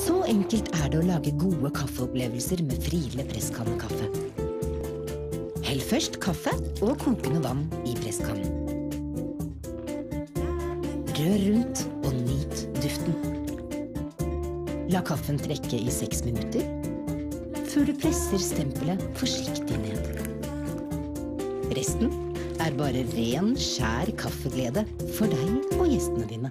Så enkelt er det å lage gode kaffeopplevelser med Friele presskannekaffe. Hell først kaffe og kokende vann i presskannen. Rør rundt og nyt duften. La kaffen trekke i seks minutter før du presser stempelet forsiktig ned. Resten er bare ren, skjær kaffeglede for deg og gjestene dine.